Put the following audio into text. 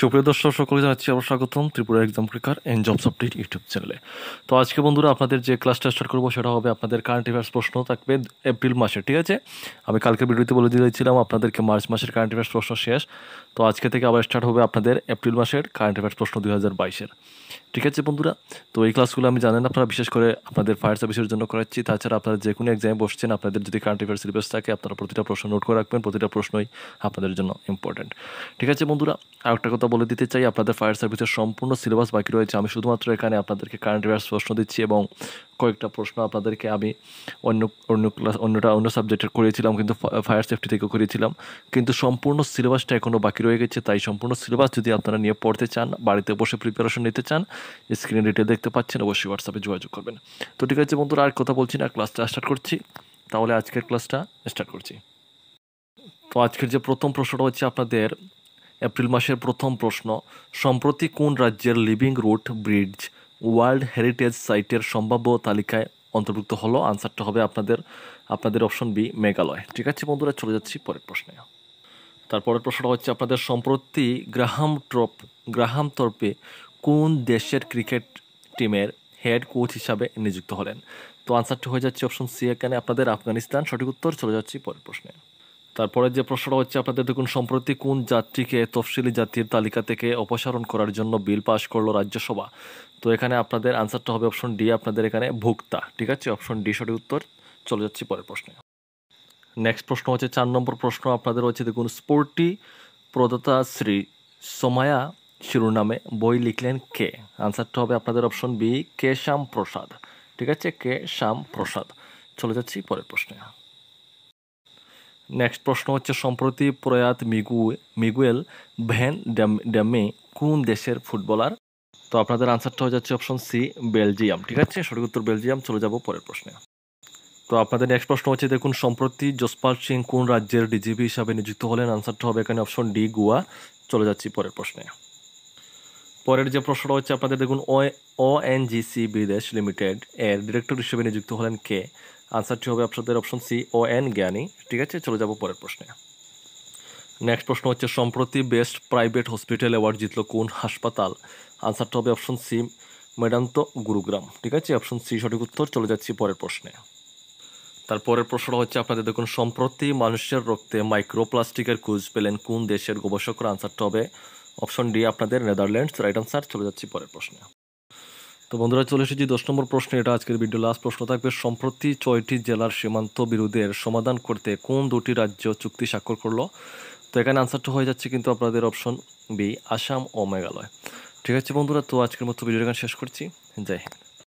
সুপ্রিয় দর্শক সকলে জানাচ্ছি আবার স্বাগতম ত্রিপুরা এক্সাম পরীক্ষার এন জবস আপডেট ইউটিউব চ্যানেলে তো আজকে বন্ধুরা আপনাদের যে ক্লাসটা স্টার্ট করব, সেটা হবে আপনাদের কারেন্ট অ্যাফেয়ার্স প্রশ্ন থাকবে এপ্রিল মাসে ঠিক আছে? আমি কালকে ভিডিওতে বলে দিয়েছিলাম আপনাদেরকে মার্চ মাসের কারেন্ট অ্যাফেয়ার্স প্রশ্ন শেষ। তো আজকে থেকে আবার স্টার্ট হবে আপনাদের এপ্রিল মাসের কারেন্ট অ্যাফেয়ার্স প্রশ্ন দুই হাজার বাইশের, ঠিক আছে বন্ধুরা? তো এই ক্লাসগুলো আমি জানেন আপনারা, বিশেষ করে আপনাদের ফায়ার সার্ভিসের জন্য করাচ্ছি। তাছাড়া আপনারা যে কোনো এক্সামে বসছেন, আপনাদের যদি কারেন্ট অ্যাফেয়ার্স সিলেবাস থাকে, আপনারা প্রতিটা প্রশ্ন নোট করে রাখবেন, প্রতিটা প্রশ্নই আপনাদের জন্য ইম্পর্ট্যান্ট ঠিক আছে বন্ধুরা? আর একটা কথা বলে দিতে চাই, আপনাদের ফায়ার সার্ভিসের সম্পূর্ণ সিলেবাস বাকি রয়েছে। আমি শুধুমাত্র এখানে আপনাদেরকে কারেন্ট অ্যাফেয়ার্স প্রশ্ন দিচ্ছি এবং কয়েকটা প্রশ্ন আপনাদেরকে আমি অন্য অন্য ক্লাস অন্যটা, অন্য সাবজেক্টের করিয়েছিলাম, কিন্তু ফায়ার সেফটি থেকেও করিয়েছিলাম। কিন্তু সম্পূর্ণ সিলেবাসটা এখনও বাকি রয়ে গেছে, তাই সম্পূর্ণ সিলেবাস যদি আপনারা নিয়ে পড়তে চান, বাড়িতে বসে প্রিপারেশন নিতে চান স্ক্রিনে ডিটেল দেখতে পাচ্ছেন, অবশ্যই হোয়াটসঅ্যাপে যোগাযোগ করবেন। তো ঠিক আছে বন্ধুরা, আর কথা বলছি না ক্লাসটা স্টার্ট করছি। তাহলে আজকের ক্লাসটা স্টার্ট করছি। তো আজকের যে প্রথম প্রশ্নটা হচ্ছে আপনাদের এপ্রিল মাসের প্রথম প্রশ্ন, সম্প্রতি কোন রাজ্যের living root bridge world heritage সাইটের সম্ভাব্য তালিকায় অন্তর্ভুক্ত হলো? আনসারটা হবে আপনাদের আপনাদের অপশন বি, মেঘালয়। ঠিক আছে বন্ধুরা, চলে যাচ্ছি পরের প্রশ্নে। তারপরের প্রশ্নটা হচ্ছে আপনাদের, সম্প্রতি গ্রাহাম ট্রপ, গ্রাহাম তরফে কোন দেশের ক্রিকেট টিমের হেড কোচ হিসাবে নিযুক্ত হলেন? তো আনসারটা হয়ে যাচ্ছে অপশন সি এখানে। আপনাদের আফগানিস্তান, সঠিক উত্তর। চলে যাচ্ছি পরের প্রশ্নে। তারপরে যে প্রশ্নটা হচ্ছে, আপনাদের দেখুন, সম্প্রতি কোন যাত্রীকে তফসিলি জাতির তালিকা থেকে অপসারণ করার জন্য বিল পাশ করল রাজ্যসভা? তো এখানে আপনাদের আনসারটা হবে অপশন ডি, আপনাদের এখানে ভোক্তা। ঠিক আছে? অপশন ডি, সঠিক উত্তর। চলে যাচ্ছি পরের প্রশ্নে। নেক্সট প্রশ্ন হচ্ছে, চার নম্বর প্রশ্ন আপনাদের হচ্ছে, দেখুন স্পোর্টি প্রদাতা শ্রী সোমায়া শিরোনামে বই লিখলেন কে? আনসারটা হবে আপনাদের অপশন বি, কে শ্যাম প্রসাদ ঠিক আছে? কে শ্যাম প্রসাদ চলে যাচ্ছি পরের প্রশ্নে। নেক্সট প্রশ্ন হচ্ছে, সম্প্রতি প্রয়াত মিগু, মিগুয়েল ভ্যান ড্যামে কোন দেশের ফুটবলার? তো আপনাদের আনসারটা হয়ে যাচ্ছে অপশন সি বেলজিয়াম। ঠিক আছে? সঠিক উত্তর বেলজিয়াম। চলে যাব পরের প্রশ্নে। তো আপনাদের নেক্সট প্রশ্ন হচ্ছে, দেখুন, সম্প্রতি যশপাল সিং কোন রাজ্যের ডিজিপি হিসাবে নিযুক্ত হলেন? আনসারটা হবে এখানে অপশন ডি গোয়া। চলে যাচ্ছি পরের প্রশ্নে। পরের যে প্রশ্নটা হচ্ছে, আপনাদের দেখুন ও এনজিসি বিদেশ লিমিটেড এর ডিরেক্টর হিসেবে নিযুক্ত হলেন কে? আনসারটি হবে আপনাদের অপশন সি ও এন জ্ঞানী। ঠিক আছে, চলে যাব পরের প্রশ্নে। নেক্সট প্রশ্ন হচ্ছে, সম্প্রতি বেস্ট প্রাইভেট হসপিটাল অ্যাওয়ার্ড জিতল কোন হাসপাতাল? আনসারটা হবে অপশন সি মেডান্ত গুরুগ্রাম ঠিক আছে অপশন সি সঠিক উত্তর, চলে যাচ্ছি পরের প্রশ্নে। তারপরের প্রশ্নটা হচ্ছে, আপনাদের দেখুন, সম্প্রতি মানুষের রক্তে মাইক্রোপ্লাস্টিকের খোঁজ পেলেন কোন দেশের গবেষকরা? আনসারটা হবে অপশন ডি, আপনাদের নেদারল্যান্ডস রাইট আনসার চলে যাচ্ছি পরের প্রশ্নে। তো বন্ধুরা, চলে এসেছি দশ নম্বর প্রশ্নে। এটা আজকের ভিডিও লাস্ট প্রশ্ন থাকবে, সম্প্রতি ছয়টি জেলার সীমান্ত বিরোধের সমাধান করতে কোন দুটি রাজ্য চুক্তি স্বাক্ষর করল? তো এখানে আনসারটা হয়ে যাচ্ছে কিন্তু আপনাদের অপশন বি আসাম ও মেঘালয়। ঠিক আছে বন্ধুরা, তো আজকের মতো ভিডিওটা শেষ করছি। জয় হিন্দ।